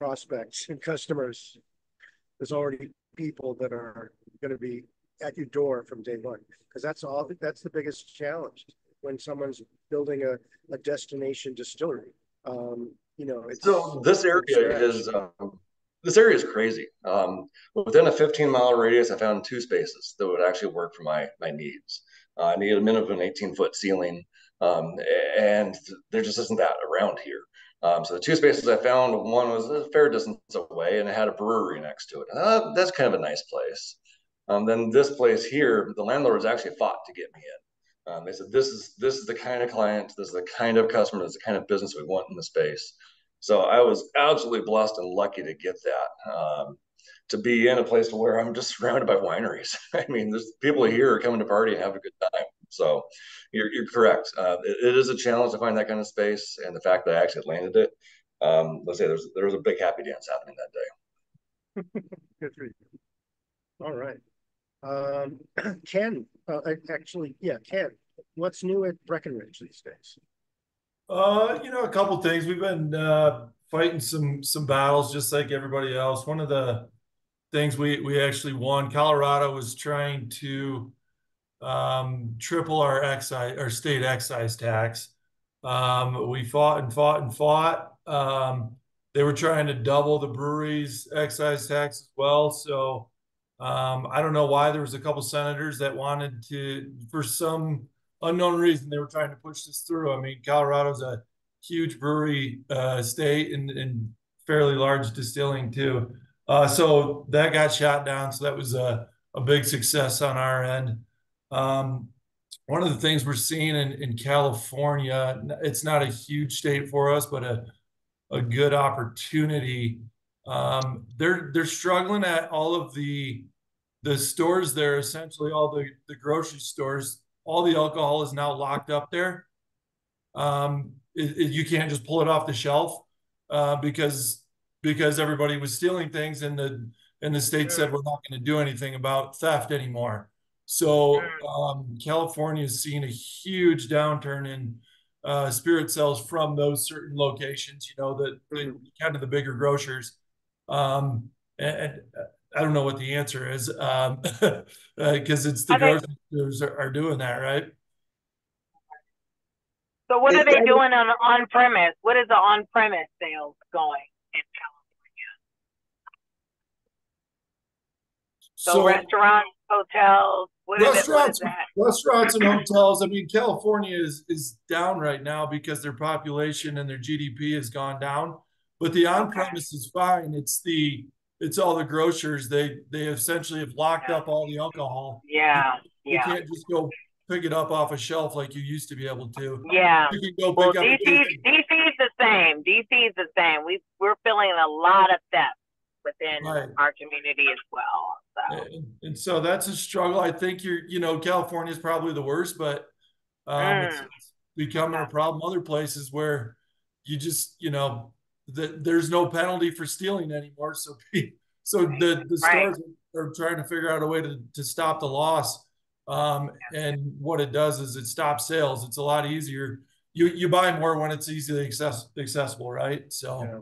prospects and customers, there's already people that are going to be at your door from day one because that's all that's the biggest challenge when someone's building a, a destination distillery. Um, you know so this area is um, this area is crazy. Um, within a 15 mile radius i found two spaces that would actually work for my my needs. Uh, i need a minimum of an 18 foot ceiling um, and there just isn't that around here um, so the two spaces I found, one was a fair distance away, and it had a brewery next to it. Uh, that's kind of a nice place. Um, then this place here, the landlords actually fought to get me in. Um, they said, "This is this is the kind of client, this is the kind of customer, this is the kind of business we want in the space." So I was absolutely blessed and lucky to get that. Um, to be in a place where I'm just surrounded by wineries. I mean, there's people here coming to party and have a good time. So you're, you're correct. Uh, it, it is a challenge to find that kind of space, and the fact that I actually landed it. Um, let's say there's there was a big happy dance happening that day. Good for you. All right. Um, Ken, uh, actually, yeah, Ken, what's new at Breckenridge these days? Uh, you know, a couple things. We've been uh, fighting some some battles, just like everybody else. One of the things we we actually won. Colorado was trying to um, triple our excise, our state excise tax. Um, we fought and fought and fought. Um, they were trying to double the brewery's excise tax as well. So um, I don't know why there was a couple senators that wanted to, for some unknown reason, they were trying to push this through. I mean, Colorado's a huge brewery uh, state and, and, fairly large distilling too. Uh, so that got shot down. So that was a, a big success on our end. Um, one of the things we're seeing in, in California, it's not a huge state for us, but a, a good opportunity. Um, they're they're struggling at all of the the stores there, essentially all the, the grocery stores, all the alcohol is now locked up there. Um, it, it, you can't just pull it off the shelf uh, because because everybody was stealing things and the and the state said we're not going to do anything about theft anymore. So um, California is seeing a huge downturn in uh, spirit sales from those certain locations. You know, the, the kind of the bigger grocers. Um, and, and, I don't know what the answer is because um, uh, it's the grocers are, are, doing that, right? So what are they doing on on premise? What is the on premise sales going in California? So, so restaurants, hotels, what restaurants, restaurants and hotels. I mean, California is is down right now because their population and their GDP has gone down. But the on premise is fine. It's the it's all the grocers. They they essentially have locked yeah. up all the alcohol. Yeah, you, yeah. You can't just go pick it up off a shelf like you used to be able to. Yeah. You can go well, DC, DC is the same. DC is the same. We we're feeling a lot of theft within right. our community as well. So. And, and, so that's a struggle. I think you're, you know, California is probably the worst, but um, mm. it's, it's, becoming a problem other places where you just, you know, the, there's no penalty for stealing anymore. So, so the, the stores right. are trying to figure out a way to, to stop the loss. Um, and what it does is it stops sales. It's a lot easier. You, you buy more when it's easily access, accessible, right? So, yeah.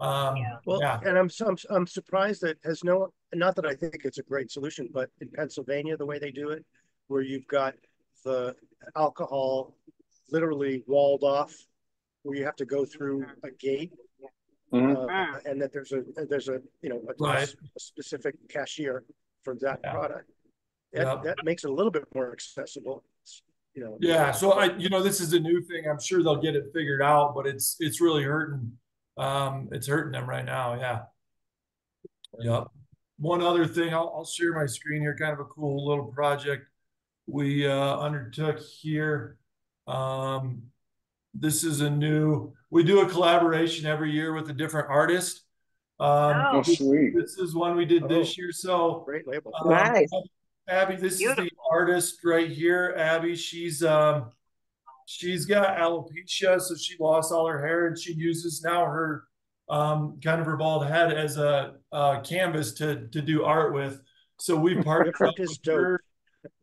Um, yeah. Well, yeah. and I'm, I'm I'm surprised that has no not that I think it's a great solution, but in Pennsylvania the way they do it, where you've got the alcohol literally walled off, where you have to go through a gate, mm-hmm. uh, and that there's a there's a you know a, right. a specific cashier for that yeah. product. That, yep. that makes it a little bit more accessible. You know. Yeah. So I you know this is a new thing. I'm sure they'll get it figured out, but it's it's really hurting um, it's hurting them right now. Yeah. Yep. One other thing, I'll, I'll share my screen here. Kind of a cool little project we uh, undertook here. Um, this is a new. We do a collaboration every year with a different artist. Um, oh, sweet. This is one we did oh, this year. So great label. Um, nice. Abby, this Beautiful. is the artist right here. Abby, she's um, she's got alopecia, so she lost all her hair, and she uses now her um, kind of her bald head as a, a canvas to to do art with. So we partnered up with her.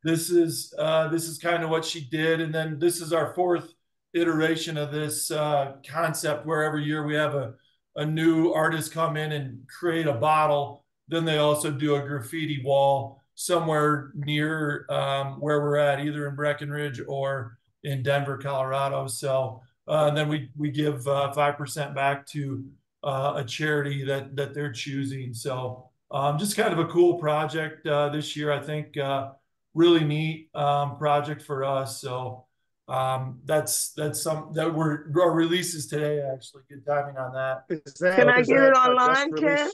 This is uh, this is kind of what she did, and then this is our fourth iteration of this uh, concept. Where every year we have a a new artist come in and create a bottle, then they also do a graffiti wall somewhere near um, where we're at, either in Breckenridge or in Denver, Colorado. So uh, then we we give uh, five uh, percent back to uh, a charity that that they're choosing. So um, just kind of a cool project uh, this year. I think uh, really neat um, project for us. So um, that's that's some that we're our releases today. Actually, good timing on that. that Can I get it online, Ken?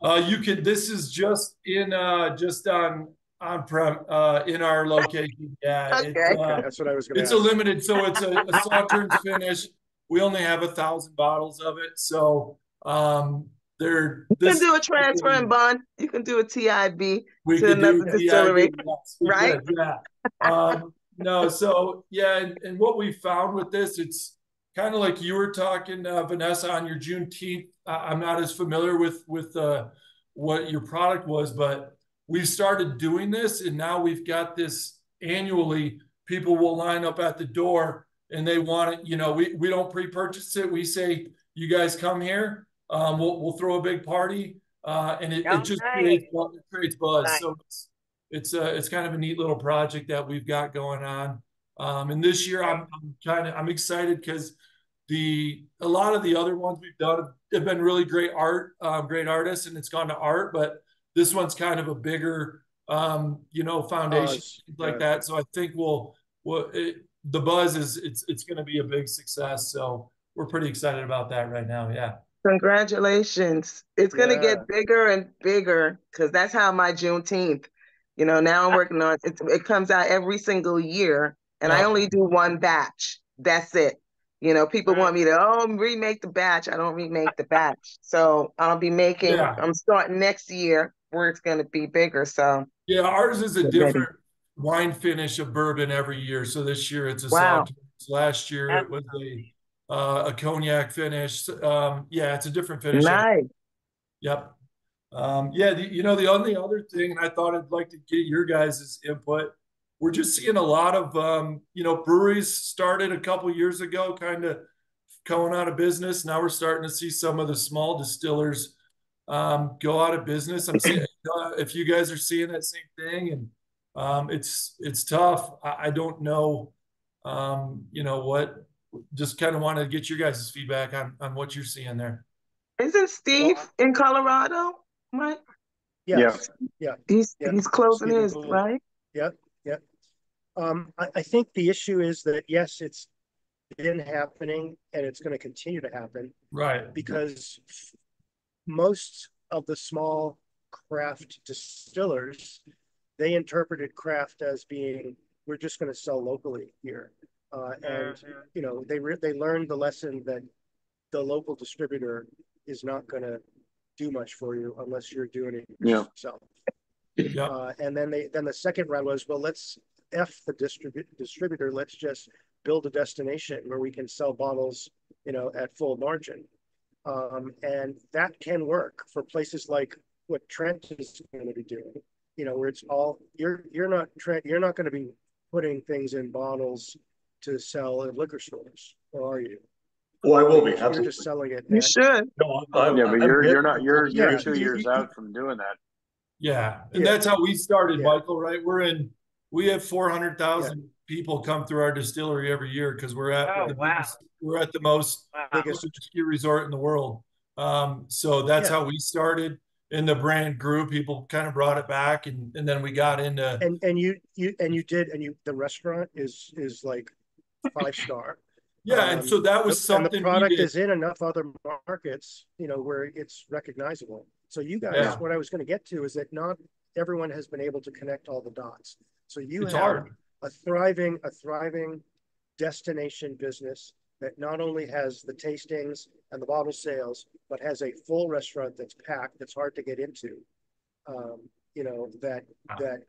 Uh, you can. This is just in uh, just on on prem uh, in our location. Yeah, okay. It, uh, that's what I was going to. It's ask. a limited, so it's a, a Sauternes finish. We only have a thousand bottles of it, so um, they're. You can do a transfer and bond. You can do a TIB we to another distillery, yes, right? Could, yeah. um, no, so yeah, and, and what we found with this, it's kind of like you were talking, uh, Vanessa, on your Juneteenth. I'm not as familiar with with uh, what your product was, but we've started doing this, and now we've got this annually. People will line up at the door, and they want it. You know, we we don't pre-purchase it. We say, "You guys come here. Um, we'll we'll throw a big party." Uh, and it, it just nice. creates, it creates buzz. Nice. So it's, it's a, it's kind of a neat little project that we've got going on. Um, and this year I'm, I'm kind of I'm excited because the a lot of the other ones we've done have been really great art, um, great artists, and it's gone to art. But this one's kind of a bigger, um, you know, foundation like yeah. that. So I think we'll, we'll it, the buzz is it's it's going to be a big success. So we're pretty excited about that right now. Yeah. Congratulations! It's going to yeah. get bigger and bigger because that's how my Juneteenth you know, now I'm working on it. It comes out every single year, and I only do one batch. That's it. You know, people want me to oh remake the batch. I don't remake the batch. So I'll be making. Yeah. I'm starting next year where it's going to be bigger. So yeah, ours is a different wine finish of bourbon every year. So this year it's a wow. Last year it was a uh, a cognac finish. Um, yeah, it's a different finish. Nice. Yep. Um, yeah, the, you know, the only other thing, and I thought I'd like to get your guys' input. We're just seeing a lot of, um, you know, breweries started a couple years ago, kind of going out of business. Now we're starting to see some of the small distillers um, go out of business. I'm seeing uh, if you guys are seeing that same thing, and um, it's it's tough. I, I don't know, um, you know what. Just kind of want to get your guys' feedback on on what you're seeing there. Isn't Steve in Colorado? right? Yes. Yeah. He's yeah. he's closing his, right? Yeah. Yeah. Um, I, I think the issue is that yes, it's been happening and it's going to continue to happen. Right. Because most of the small craft distillers, they interpreted craft as being we're just going to sell locally here, uh, and mm-hmm. you know they re- they learned the lesson that the local distributor is not going to do much for you unless you're doing it yeah. yourself. Yeah. Uh, and then they then the second round was well let's f the distribu- distributor let's just build a destination where we can sell bottles you know at full margin um, and that can work for places like what Trent is going to be doing you know where it's all you're you're not Trent you're not going to be putting things in bottles to sell in liquor stores or are you well, I will be. Absolutely. You're just selling it. You should. No, I'm, yeah, but you're you're not you're yeah, you're two years out from doing that. Yeah, and yeah. that's how we started, yeah. Michael. Right? We're in. We have four hundred thousand people come through our distillery every year because we're at oh, the wow. biggest, we're at the most wow. biggest ski resort in the world. Um, so that's how we started. In the brand grew, people kind of brought it back, and and then we got into and and you you and you did and you the restaurant is is like five star. Yeah, um, and so that was something. The product is in enough other markets, you know, where it's recognizable. So you guys, yeah. what I was going to get to is that not everyone has been able to connect all the dots. So you it's have hard. a thriving, a thriving destination business that not only has the tastings and the bottle sales, but has a full restaurant that's packed, that's hard to get into. Um, you know that wow. that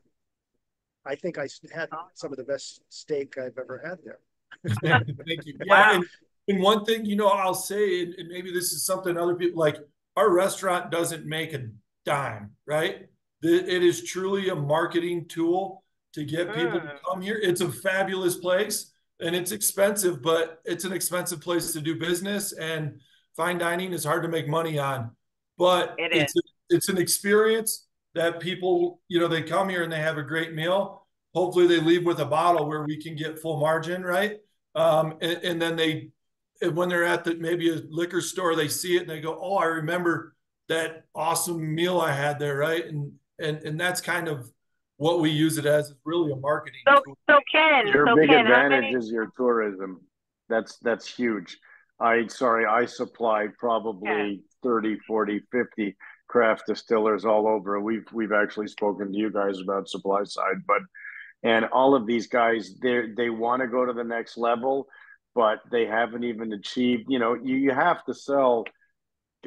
I think I had some of the best steak I've ever had there. Thank you. Yeah, and, and, one thing you know, I'll say, and maybe this is something other people like. Our restaurant doesn't make a dime, right? It is truly a marketing tool to get people to mm. come here. It's a fabulous place and it's expensive, but it's an expensive place to do business. And fine dining is hard to make money on, but it it's a, it's an experience that people, you know, they come here and they have a great meal. Hopefully, they leave with a bottle where we can get full margin, right? Um, and, and then they, when they're at the maybe a liquor store, they see it and they go, "Oh, I remember that awesome meal I had there," right? And and and that's kind of what we use it as. is really a marketing. So, tool. so Ken, your so big Ken, advantage many... is your tourism. That's that's huge. I sorry, I supply probably yeah. 30, 40, 50 craft distillers all over. We've we've actually spoken to you guys about supply side, but and all of these guys they they want to go to the next level, but they haven't even achieved. You know, you, you have to sell.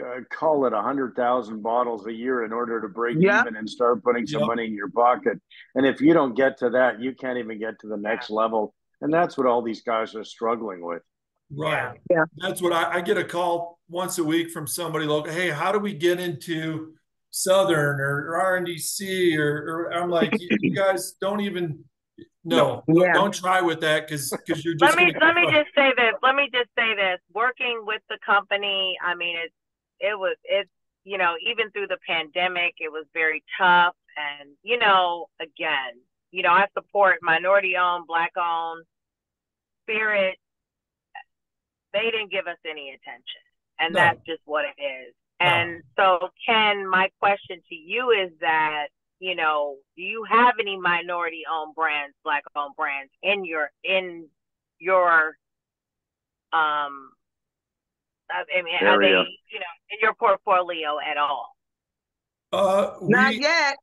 Uh, call it a hundred thousand bottles a year in order to break yep. even and start putting some yep. money in your pocket. And if you don't get to that, you can't even get to the next level. And that's what all these guys are struggling with. Right. Yeah. That's what I, I, get a call once a week from somebody local. Hey, how do we get into Southern or, or RNDC? Or, or I'm like, you guys don't even no, no yeah. don't try with that because because you're just. Let me let me just say this. Let me just say this. Working with the company, I mean, it it was it's you know even through the pandemic, it was very tough, and you know again, you know I support minority owned, black owned, spirit they didn't give us any attention. And no. that's just what it is. And so, Ken, my question to you is that, you know, do you have any minority owned brands, black owned brands in your, in your, um, I mean, are they, you know, in your portfolio at all? Uh, we, Not yet.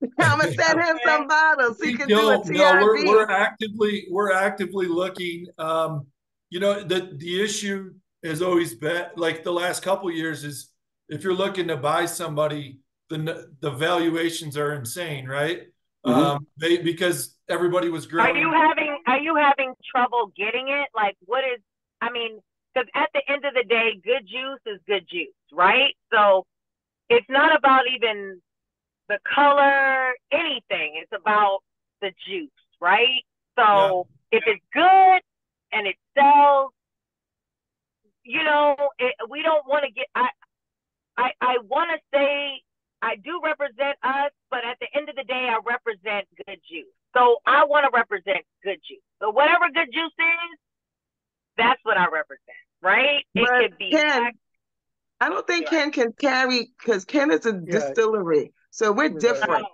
I'm gonna send him some bottles. He can do a TIB. No, we're, we're actively we're actively looking. Um, you know the the issue has always been like the last couple years is if you're looking to buy somebody the the valuations are insane right mm-hmm. um they because everybody was growing are you having are you having trouble getting it like what is i mean because at the end of the day good juice is good juice right so it's not about even the color anything it's about the juice right so yeah. if it's good and it sells, you know, it, we don't want to get. I I I want to say I do represent us, but at the end of the day, I represent good juice. So I want to represent good juice. So whatever good juice is, that's what I represent, right? It but could be. Ken, I don't think Ken can carry because Ken is a yeah. distillery, so we're different.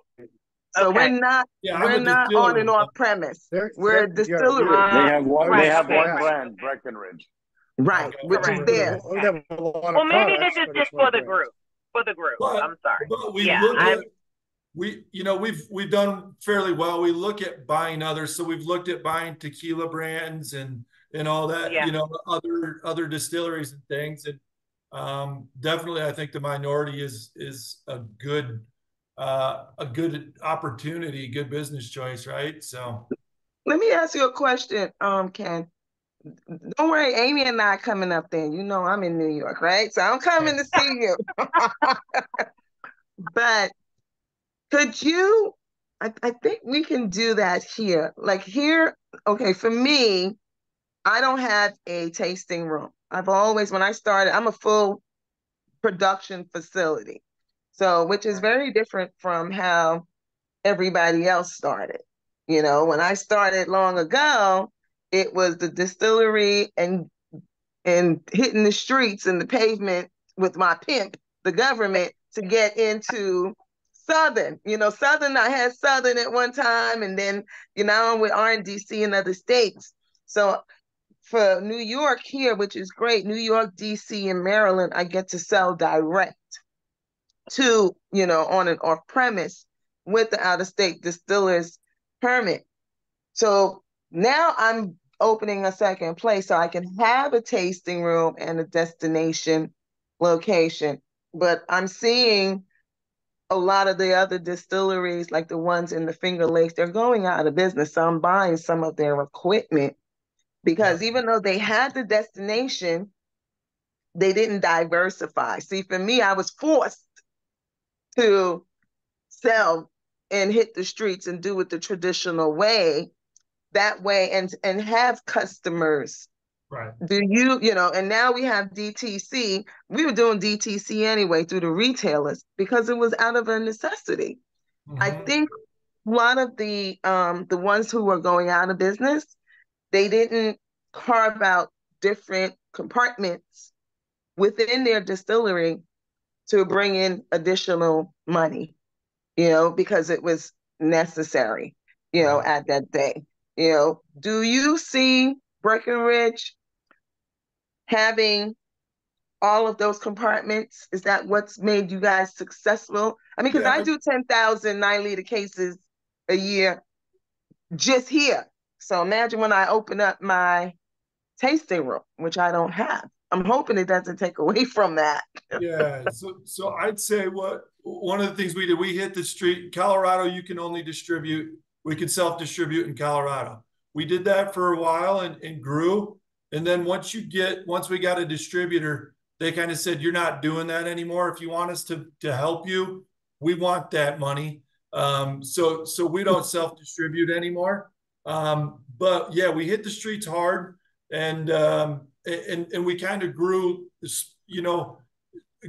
So okay. we're not yeah, we're not on and off premise. They're, we're they're, a distillery. they have one right, they have one right. brand, Breckenridge. Right, okay. which is there. Well, maybe this is just for the group. For the group. But, I'm sorry. But we yeah, look I'm, at we you know we've we've done fairly well. We look at buying others. So we've looked at buying tequila brands and and all that, yeah. you know, other other distilleries and things. And um, definitely I think the minority is is a good uh, a good opportunity, good business choice, right? So let me ask you a question, um, Ken. Don't worry, Amy and I coming up there. You know I'm in New York, right? So I'm coming to see you. but could you I, I think we can do that here. Like here, okay, for me, I don't have a tasting room. I've always, when I started, I'm a full production facility. So, which is very different from how everybody else started. You know, when I started long ago, it was the distillery and and hitting the streets and the pavement with my pimp, the government, to get into Southern. You know, Southern, I had Southern at one time, and then, you know, I'm with RNDC and other states. So for New York here, which is great, New York, DC, and Maryland, I get to sell direct to, you know, on an off premise with the out of state distiller's permit. So now I'm opening a second place so I can have a tasting room and a destination location. But I'm seeing a lot of the other distilleries, like the ones in the Finger Lakes, they're going out of business. So I'm buying some of their equipment because even though they had the destination, they didn't diversify. See, for me, I was forced to sell and hit the streets and do it the traditional way that way and and have customers Right. Do you, you know, and now we have DTC. We were doing DTC anyway through the retailers because it was out of a necessity. Mm-hmm. I think a lot of the um the ones who were going out of business, they didn't carve out different compartments within their distillery to bring in additional money, you know, because it was necessary, you know, at that day. You know, do you see Breckenridge having all of those compartments? Is that what's made you guys successful? I mean, because yeah, I do 10,000 nine liter cases a year just here. So imagine when I open up my tasting room, which I don't have. I'm hoping it doesn't take away from that. yeah. So so I'd say what one of the things we did, we hit the street. Colorado, you can only distribute, we could self-distribute in Colorado. We did that for a while and, and grew. And then once you get, once we got a distributor, they kind of said, you're not doing that anymore. If you want us to to help you, we want that money. Um, so so we don't self-distribute anymore. Um, but yeah, we hit the streets hard and um, and and we kind of grew, you know,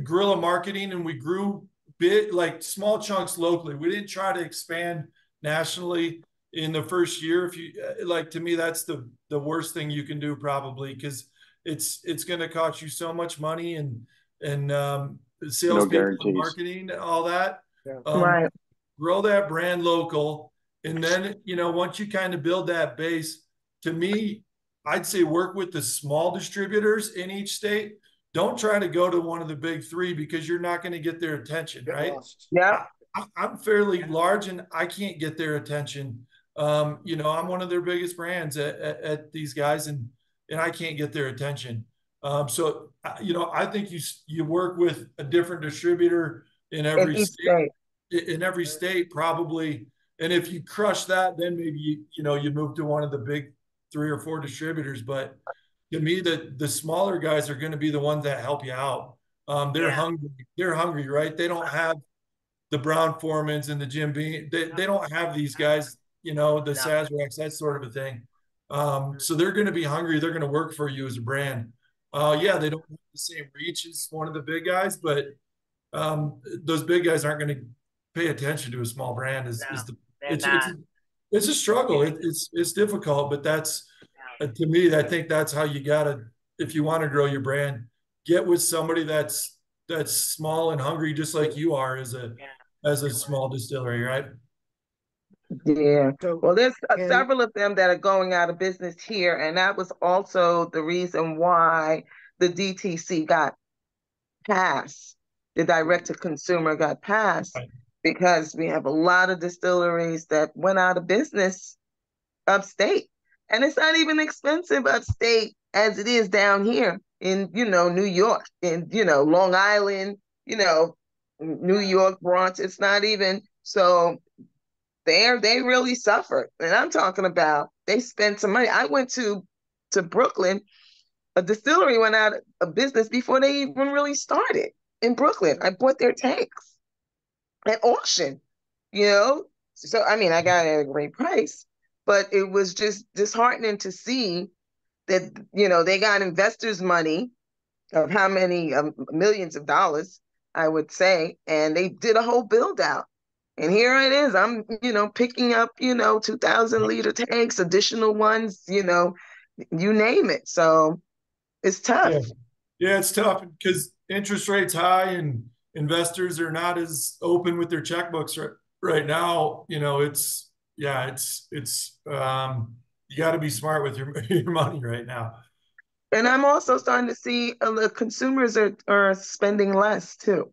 guerrilla marketing, and we grew big like small chunks locally. We didn't try to expand nationally in the first year. If you uh, like, to me, that's the the worst thing you can do probably because it's it's going to cost you so much money and and um, sales no marketing, all that. Yeah. Um, right. Grow that brand local, and then you know once you kind of build that base. To me, I'd say work with the small distributors in each state. Don't try to go to one of the big three because you're not going to get their attention, right? Yeah. I, am fairly large and I can't get their attention. Um, you know, I'm one of their biggest brands at, at, at these guys, and and I can't get their attention. Um, so, uh, you know, I think you you work with a different distributor in every in state, state, in every state probably. And if you crush that, then maybe you, you know you move to one of the big three or four distributors, but to me, the the smaller guys are going to be the ones that help you out. Um, they're yeah. hungry. They're hungry, right? They don't have the Brown-Formans and the Jim Beam. They, they don't have these guys, you know, the no. Sazeracs, that sort of a thing. Um, so they're going to be hungry. They're going to work for you as a brand. Uh, yeah, they don't have the same reach as one of the big guys, but um, those big guys aren't going to pay attention to a small brand. Is, no, is the it's, it's, it's a struggle. It, it's it's difficult, but that's uh, to me. I think that's how you gotta if you want to grow your brand, get with somebody that's that's small and hungry, just like you are as a yeah. as a small distillery, right? Yeah. Well, there's and, several of them that are going out of business here, and that was also the reason why the DTC got passed. The direct to consumer got passed. Right because we have a lot of distilleries that went out of business upstate. And it's not even expensive upstate as it is down here in, you know, New York, in, you know, Long Island, you know, New York, Bronx. It's not even so there they really suffered. And I'm talking about they spent some money. I went to to Brooklyn, a distillery went out of business before they even really started in Brooklyn. I bought their tanks at auction, you know. So I mean, I got it at a great price, but it was just disheartening to see that you know they got investors' money of how many um, millions of dollars, I would say, and they did a whole build out. And here it is. I'm, you know, picking up, you know, 2000 liter tanks, additional ones, you know, you name it. So it's tough. Yeah, yeah it's tough because interest rates high and investors are not as open with their checkbooks right, right now. You know, it's yeah, it's it's um, you got to be smart with your your money right now. And I'm also starting to see uh, the consumers are are spending less too.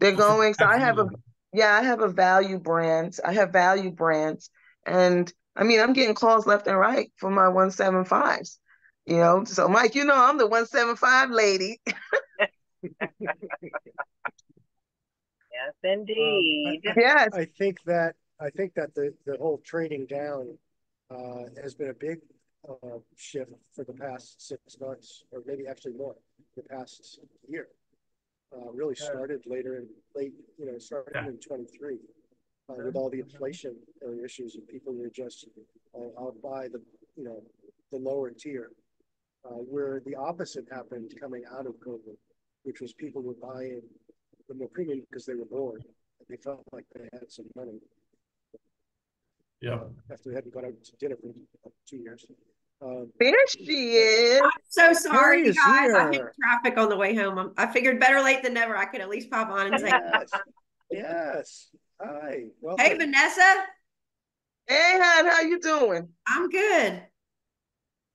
They're going. So I have a yeah, I have a value brand. I have value brands, and I mean I'm getting calls left and right for my one seven fives. You know, so Mike, you know I'm the one seven five lady. Yes, indeed. Um, I, yes. I think that I think that the the whole trading down uh, has been a big uh, shift for the past six months, or maybe actually more, the past year. Uh, really started later in late, you know, started yeah. in 23 uh, with all the inflation issues and people were just, uh, I'll buy the, you know, the lower tier. uh, where the opposite happened coming out of COVID, which was people were buying the more premium because they were bored. and They felt like they had some money Yeah. after they hadn't gone out to dinner for two years. Um, There she is. I'm so sorry, is guys. I hit traffic on the way home. I'm- I figured better late than never. I could at least pop on and say, yes, yes. Hi. Welcome. "Hey, Vanessa, Hey, hon, how you doing? I'm good."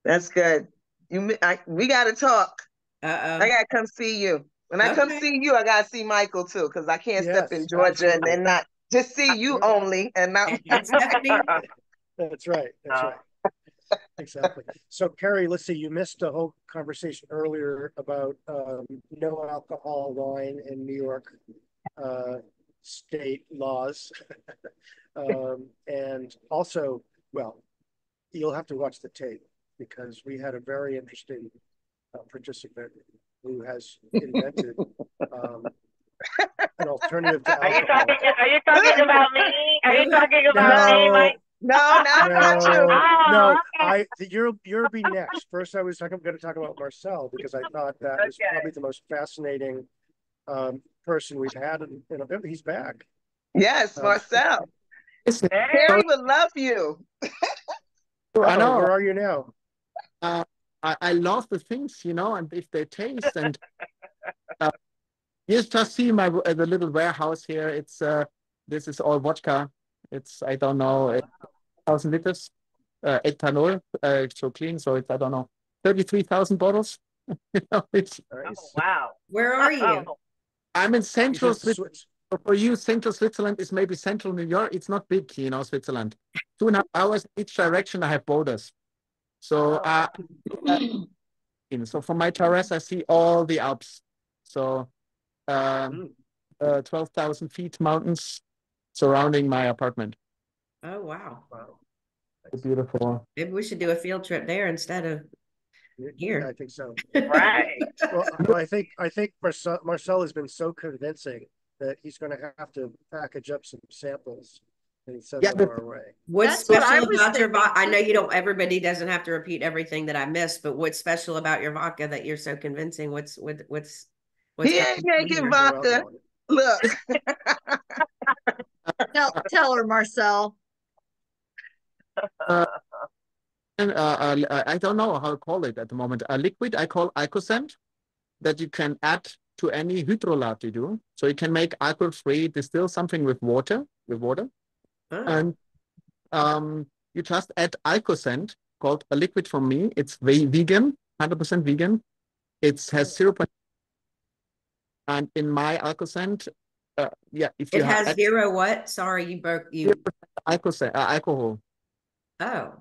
That's good. You, mi- I, we got to talk. Uh-oh. I oh. gotta come see you. When I come see you, I gotta see Michael too, because I can't step in Yes, Georgia and then not just see you only and not. That's right. That's Oh. right. Exactly. So Carrie, let's see, you missed a whole conversation earlier about um, no alcohol wine in New York uh, state laws. um, and also, well, you'll have to watch the tape because we had a very interesting uh, participant who has invented um, an alternative to Are you talking? Are you talking about me? Are you talking about me, No. Mike? No, not, not you. No, Oh, okay. I, you're, you're be next. First, I was talking, I'm gonna talk about Marcel because I thought that was probably the most fascinating um, person we've had in, in a bit. He's back. Yes, Uh, Marcel. Listen, Hey. Harry would love you. I know. Where are you now? I, I love the things, you know, and if they taste and uh, you just see my uh, the little warehouse here. It's uh, this is all vodka. It's I don't know, thousand liters, uh, ethanol, uh, so clean. So it's I don't know, thirty three thousand bottles. you know, it's Oh, wow. where are you? Oh, I'm in central Switzerland. For you, central Switzerland is maybe central New York. It's not big, you know, Switzerland. Two and a half hours each direction. I have borders. So uh, in. So from my terrace, I see all the Alps. So um, uh, 12,000 feet mountains surrounding my apartment. Oh wow. Wow. Beautiful. Maybe we should do a field trip there instead of Here. I think so. right. Well, well, I think, I think Marcel, Marcel has been so convincing that he's gonna have to package up some samples and send Yeah, them our way. What's That's what I special was about your vodka? I know you don't. Everybody doesn't have to repeat everything that I missed, but what's special about your vodka that you're so convincing? What's what? What's what's He ain't you making here? Vodka. Look, Tell, tell her, Marcel. And uh, uh, I don't know how to call it at the moment. A liquid I call Alcosent that you can add to any hydrolat you do. So you can make alcohol-free, distill something with water, with water. Oh, and um, you just add Alcosent called a liquid from me. It's ve- vegan, 100% vegan. It has zero point, and in my Alcosent, uh, yeah, if you it have has zero what? Sorry, you broke you. Alcosent, uh, alcohol, Oh.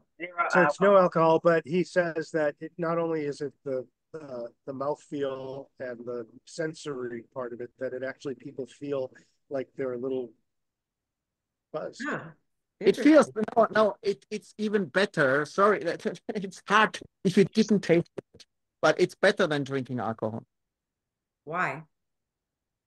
So it's no alcohol. alcohol, but he says that it not only is it the uh, the mouthfeel and the sensory part of it, that it actually people feel like they're a little buzzed. ah, it feels no, no, it, it's even better. Sorry, it's hard if you didn't taste it, but it's better than drinking alcohol. Why?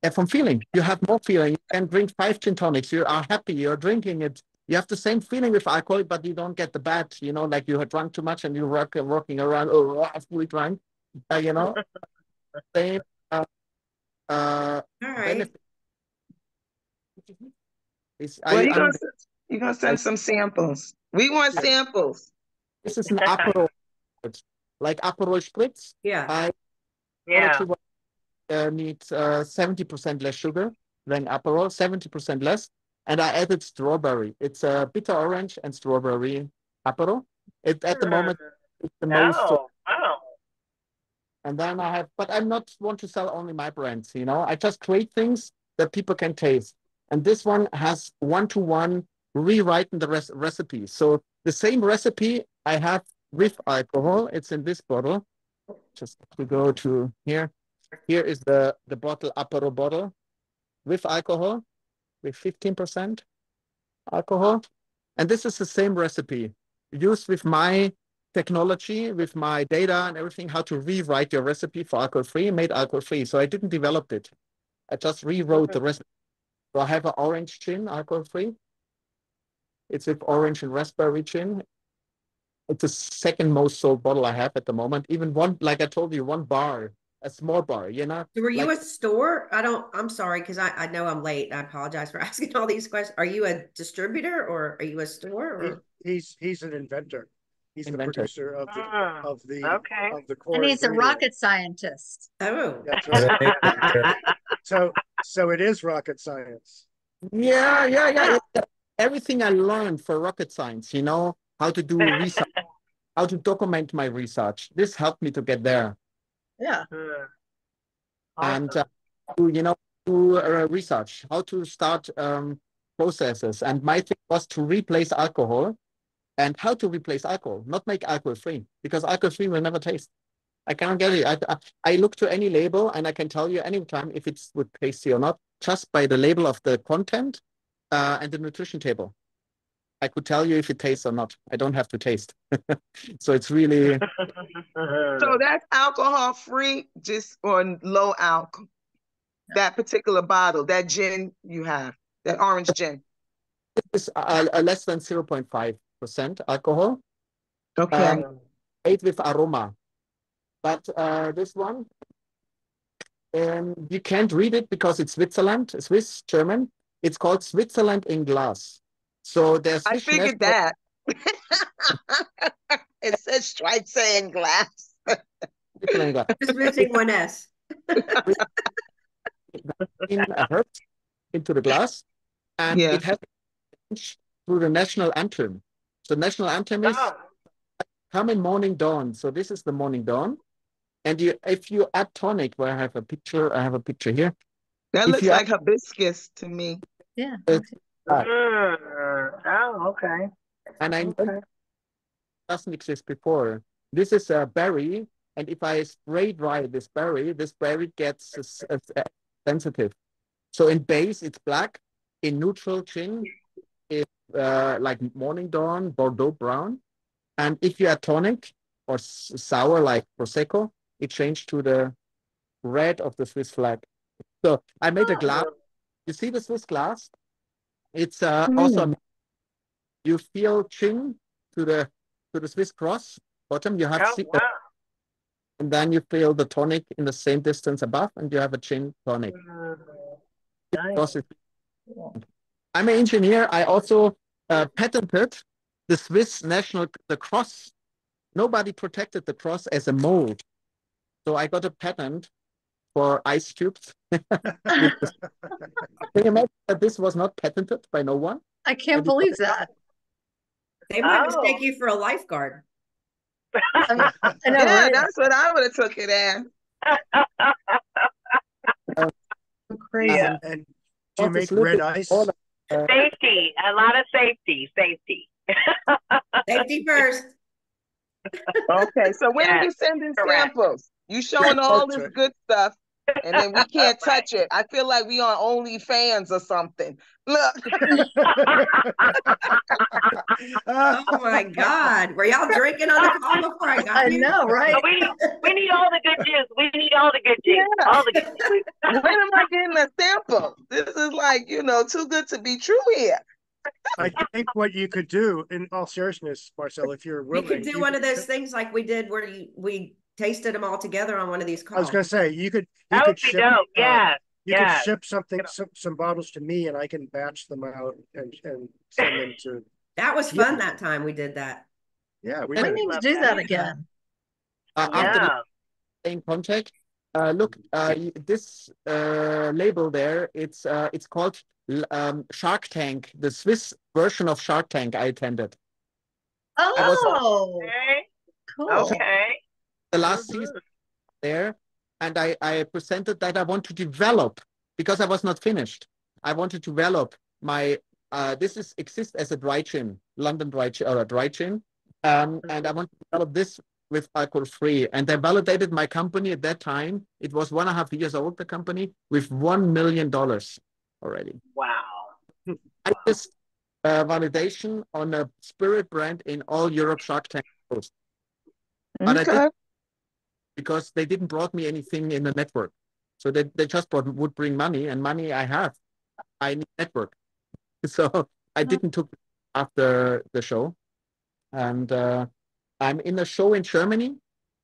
And from feeling, you have more feeling. You can drink five gin tonics. You are happy. You're drinking it. You have the same feeling with alcohol, but you don't get the bad. You know, like you had drunk too much and you're rock, walking around, oh, I'm fully drunk. Uh, you know, same uh, uh, All right. benefit. Is well, I, you I'm- gonna you gonna send some samples. We want Yeah. samples. this is an Aperol, like Aperol Spritz. Yeah. I Yeah. actually uh, need uh, 70% less sugar than Aperol, 70% less. And I added strawberry. It's a bitter orange and strawberry Aperol. It, at the moment, it's the most. Oh, wow. And then I have, but I'm not want to sell only my brands, you know. I just create things that people can taste. And this one has one to one rewritten the res- recipe. So the same recipe I have with alcohol. It's in this bottle. Just to go to here. Here is the the bottle Aperol bottle with alcohol, with 15% alcohol. And this is the same recipe used with my technology, with my data and everything, how to rewrite your recipe for alcohol free, made alcohol free. So I didn't develop it. I just rewrote the recipe. So I have an orange gin, alcohol free. It's with orange and raspberry gin. it's the second most sold bottle I have at the moment. Even one, like I told you, one bar, a small bar, you know. So were you like- a store? I don't, I'm sorry, because I, I know I'm late. I apologize for asking all these questions. Are you a distributor or are you a store or? He's, he's an inventor. He's the producer of the, Ah, of the, okay. of the core. And he's a ingredient. rocket scientist. Oh, That's right. So, so it is rocket science. Yeah, yeah, yeah. yeah. Everything I learned for rocket science, you know, how to do research, how to document my research. This helped me to get there. Yeah. Hmm. and uh, to, you know to uh, research how to start um, processes and my thing was to replace alcohol and how to replace alcohol not make alcohol free because alcohol free will never taste i cannot get it I, I, I look to any label and i can tell you anytime if it's with tasty or not just by the label of the content uh, and the nutrition table i could tell you if it tastes or not i don't have to taste so it's really So that's alcohol free, just on low alcohol. That particular bottle, that gin you have, that orange gin. it's uh, uh, less than 0.5 percent alcohol Okay. Um, made with aroma. But uh, this one, um, you can't read it because it's Switzerland, Swiss, German. It's called Switzerland in glass. So there's I figured national- that. it says stripes and glass. Switzerland in glass. just missing one S. in a herbs into the glass, and Yeah. it has changed through the national anthem. So national anthem is Oh, come in morning dawn. So this is the morning dawn. And you, if you add tonic, where I have a picture, I have a picture here. That If looks you- like hibiscus to me. Yeah. It's- hmm. Oh, okay. And I Okay. doesn't exist before. This is a berry, and if I spray dry this berry, this berry gets s- s- uh, sensitive. So in base, it's black. In neutral gin, it's uh, like morning dawn, Bordeaux brown. And if you add tonic or sour like prosecco, it changed to the red of the Swiss flag. So I made a glass. You see the Swiss glass? It's uh, also you feel chin to the to the Swiss cross bottom. You have Oh, wow. and then you feel the tonic in the same distance above, and you have a chin tonic. Hmm. Is- I'm an engineer. I also uh, patented the Swiss national the cross. Nobody protected the cross as a mold, so I got a patent for ice cubes. Can you imagine that this was not patented by no one? I can't believe that. They might Oh. mistake you for a lifeguard. I know, Yeah, right? that's what I would have took it as. Crazy. And, and do you make red ice? all the- uh, Safety, a lot of safety, safety. Safety first. Okay, so when are you sending correct. samples? You showing all this right. good stuff, and then we can't Right. touch it. I feel like we on OnlyFans or something. Look, Oh my God. Were y'all drinking on the call before I got I here? know, right? But we, we need all the good juice. We need all the good juice. Yeah. All the good juice. when am I getting a sample? This is like you know too good to be true here. I think what you could do, in all seriousness, Marcel, if you're We willing. could do you one of could- those things like we did where you, we tasted them all together on one of these calls. I was gonna say, you could, you That could be ship, dope. uh, Yeah. you yeah. could ship something, Get 'em. some, some bottles to me and I can batch them out and, and send them to, That was fun that time we did that. yeah, we We need to do that. that again. uh, after the Yeah. in contact. Uh, look, uh, this uh, label there, it's uh, it's called um, Shark Tank, the Swiss version of Shark Tank I attended. was- Oh, Okay. cool. Okay. The last season there, and I, I presented that I want to develop because I was not finished. I want to develop my uh, this is exists as a dry gin, London dry gin or a dry gin, um, and I want to develop this with alcohol free. And I validated my company at that time. It was one and a half years old, the company, with one million dollars already. Wow. I just uh, validation on a spirit brand in all Europe Shark Tank shows. But I did Okay. Because they didn't brought me anything in the network. So they, they just brought, would bring money and money I have. I need network. So I didn't took after the show. And uh, I'm in a show in Germany.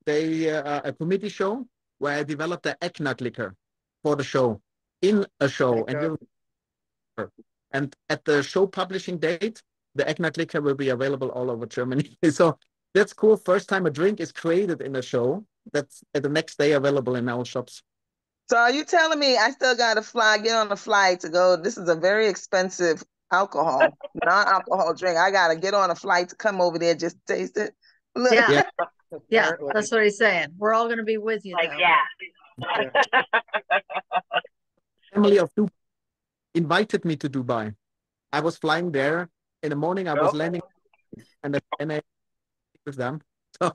They uh, a committee show where I developed the eggnog liquor for the show in a show, and and at the show publishing date, the eggnog liquor will be available all over Germany. so that's cool. First time a drink is created in a show. That's the next day available in our shops. So are you telling me I still got to fly, get on a flight to go? This is a very expensive alcohol, non-alcohol drink. I got to get on a flight to come over there just taste it. Look. Yeah. yeah, that's what he's saying. We're all going to be with you. Like, though. yeah. Family of two invited me to Dubai. I was flying there in the morning. I was landing, and then I with them. So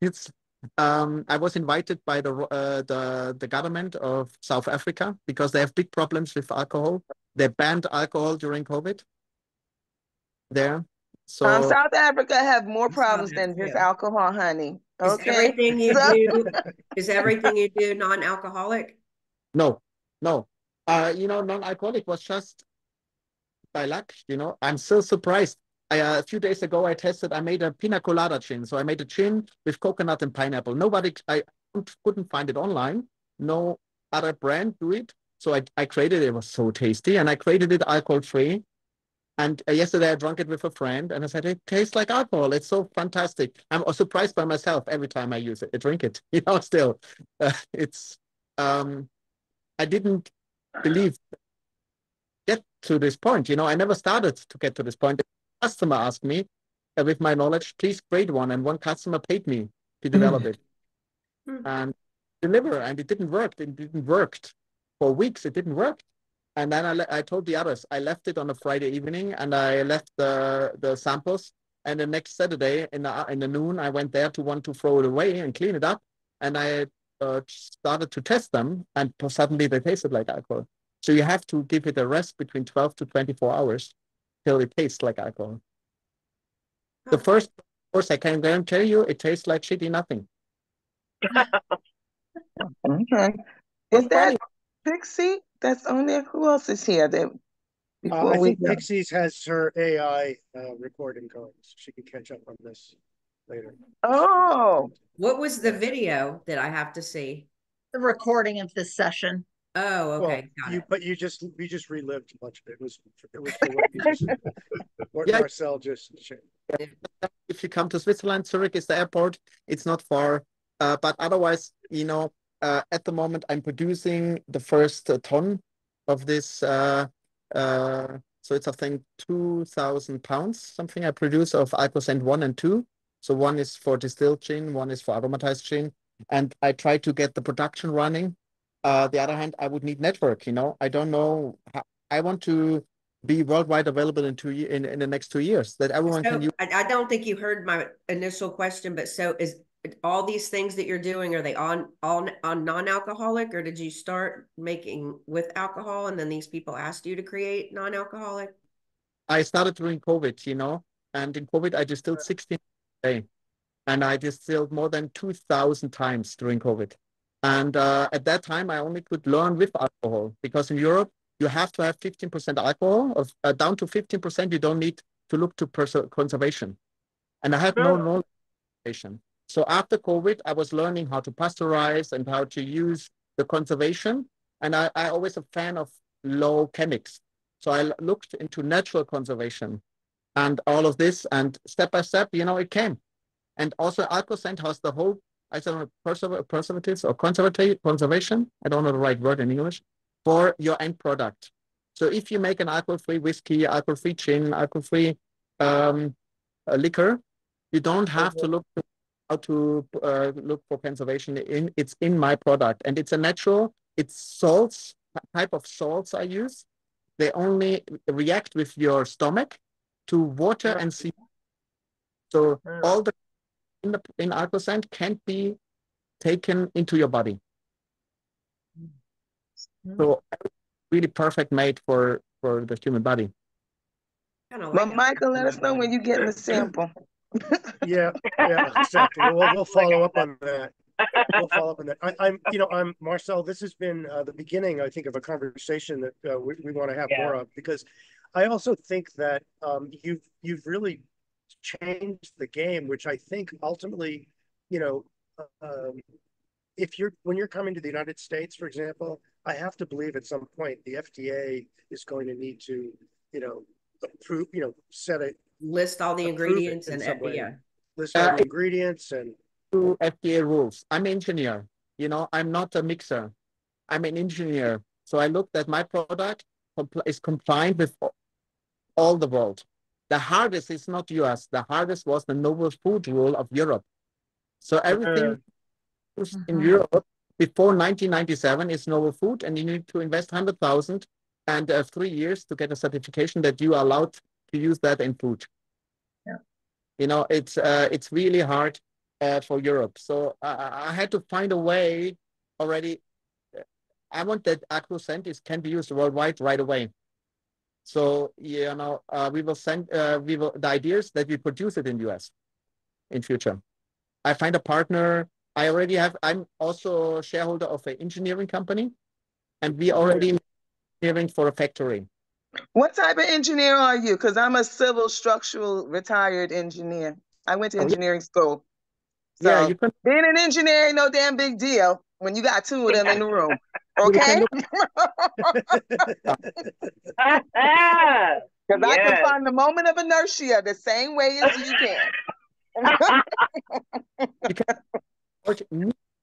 it's um, I was invited by the uh, the the government of South Africa because they have big problems with alcohol. They banned alcohol during COVID. There, so um, South Africa have more problems than just alcohol, honey. Okay. Is everything you do is everything you do non-alcoholic? No, no. Uh, you know, non-alcoholic was just by luck. You know, I'm so surprised. Uh, a few days ago, I tested. I made a pina colada gin. So I made a gin with coconut and pineapple. Nobody, I couldn't find it online. No other brand do it. So I, I created it. It was so tasty, and I created it alcohol free. And uh, yesterday I drank it with a friend, and I said it tastes like alcohol. It's so fantastic. I'm surprised by myself every time I use it. I drink it. You know, still, uh, it's. Um, I didn't believe get to this point. You know, I never started to get to this point customer asked me, uh, with my knowledge, please create one. And one customer paid me to develop it mm. and deliver. And it didn't work. It didn't work for weeks. It didn't work. And then I, I told the others, I left it on a Friday evening and I left the, the samples. And the next Saturday in the, in the noon, I went there to want to throw it away and clean it up. And I uh, started to test them and suddenly they tasted like alcohol. So you have to give it a rest between 12 to 24 hours till it tastes like alcohol. The first course I can guarantee you it tastes like shitty nothing. okay. Is that Pixie that's on there? Who else is here that uh, I think go? Pixie's has her AI uh, recording going, so she can catch up on this later. Oh, what was the video that I have to see? The recording of this session. Oh, okay. Well, you, but you just you just relived a bunch of it. It was it was what, just, what yeah. Marcel just shared. If you come to Switzerland, Zurich is the airport. It's not far, uh, but otherwise, you know, uh, at the moment I'm producing the first uh, ton of this. Uh, uh, so it's I think two thousand pounds something I produce of Alcosent one and two. So one is for distilled gin, one is for aromatized gin, and I try to get the production running uh, the other hand, I would need network. You know, I don't know. How, I want to be worldwide available in two in, in the next two years that everyone so, can use. I, I don't think you heard my initial question, but so is all these things that you're doing are they on on on non-alcoholic or did you start making with alcohol and then these people asked you to create non-alcoholic? I started during COVID, you know, and in COVID I distilled 16 a day, and I distilled more than 2,000 times during COVID. And uh, at that time, I only could learn with alcohol because in Europe, you have to have 15% alcohol. Of, uh, down to 15%, you don't need to look to conservation. And I had no knowledge. So after COVID, I was learning how to pasteurize and how to use the conservation. And I, I always a fan of low chemics. So I looked into natural conservation and all of this. And step by step, you know, it came. And also Alcosent has the whole I don't know, preserv- preservatives or conservative conservation. I don't know the right word in English for your end product. So if you make an alcohol-free whiskey, alcohol-free gin, alcohol-free um, uh, liquor, you don't have to look to, how to uh, look for conservation. In it's in my product, and it's a natural. It's salts type of salts I use. They only react with your stomach to water and sea. So all the in the in Alcosent can't be taken into your body. Mm-hmm. So really perfect mate for for the human body. Like but Michael, let us know when you get the sample. yeah, yeah, exactly. We'll, we'll follow up on that. We'll follow up on that. I, am you know, I'm Marcel. This has been uh, the beginning, I think, of a conversation that uh, we, we want to have yeah. more of because I also think that um, you've you've really changed the game, which I think ultimately, you know, um, if you're when you're coming to the United States, for example, I have to believe at some point the FDA is going to need to, you know, approve, you know, set a list all the ingredients and yeah, list all uh, the ingredients and to FDA rules. I'm an engineer. You know, I'm not a mixer. I'm an engineer. So I looked at my product is compliant with all the world. The hardest is not US. The hardest was the novel food rule of Europe. So everything uh, in uh-huh. Europe before 1997 is novel food, and you need to invest 100,000 and uh, three years to get a certification that you are allowed to use that in food. Yeah. You know, it's uh, it's really hard uh, for Europe. So I had to find a way already. I want that Alcosent can be used worldwide right away. So you know, uh, we will send uh, we will the ideas that we produce it in the US in future. I find a partner. I already have. I'm also a shareholder of an engineering company, and we already engineering for a factory. What type of engineer are you? Because I'm a civil structural retired engineer. I went to oh, engineering school. So yeah, you can... being an engineer ain't no damn big deal when you got two of them in the room. Okay. Because yes. I can find the moment of inertia the same way as you can.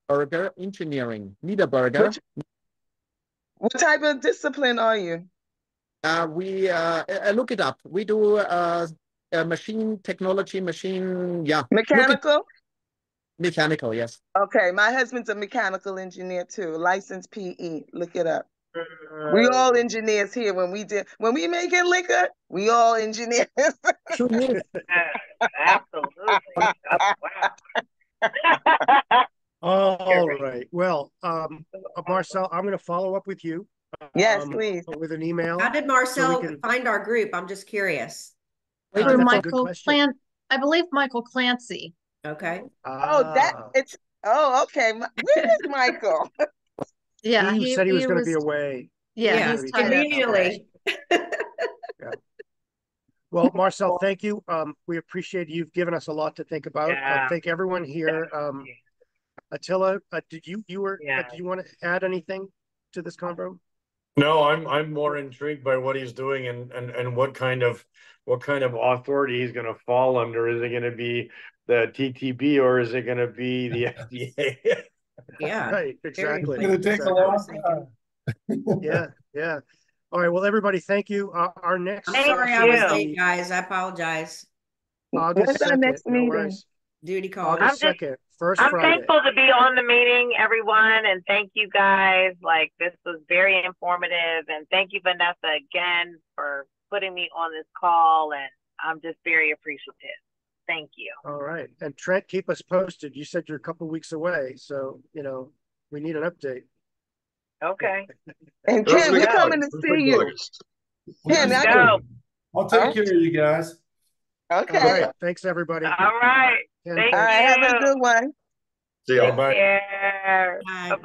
Burger engineering, Niederberger. What type of discipline are you? Uh, we uh, uh, look it up. We do uh, machine technology, machine, yeah. Mechanical? Mechanical, yes. Okay, my husband's a mechanical engineer too, licensed PE. Look it up. We all engineers here. When we did, when we making liquor, we all engineers. Absolutely. all right. Well, um, uh, Marcel, I'm going to follow up with you. Yes, um, please. With an email. How did Marcel so can... find our group? I'm just curious. Through Michael Clan, I believe Michael Clancy. Okay. Oh, that ah. it's oh okay. Where is Michael? yeah, he, he said he was going to be away. Yeah, yeah immediately. yeah. Well, Marcel, thank you. Um, we appreciate you've given us a lot to think about. Yeah. Uh, thank everyone here. Um, Attila, uh, did you you were yeah. uh, do you want to add anything to this convo? No, I'm I'm more intrigued by what he's doing and and and what kind of what kind of authority he's going to fall under. Is it going to be the TTB or is it going to be the FDA? yeah, right, exactly. It's going to take a long time. yeah, yeah. All right. Well, everybody, thank you. Uh, our next. I'm sorry I was late, guys. I apologize. August What's 2nd, our next meeting? No Duty call. August I'm 2nd, first I'm Friday. thankful to be on the meeting, everyone, and thank you guys. Like, this was very informative. And thank you, Vanessa, again, for putting me on this call. And I'm just very appreciative. Thank you. All right. And Trent, keep us posted. You said you're a couple weeks away. So, you know, we need an update. Okay. and Ken, we're coming to see you. Ken, I can... I'll take care of you guys. Okay. All right. Thanks, everybody. All right. Thank All right. You. Have a good one. See you. Bye. Bye. Bye.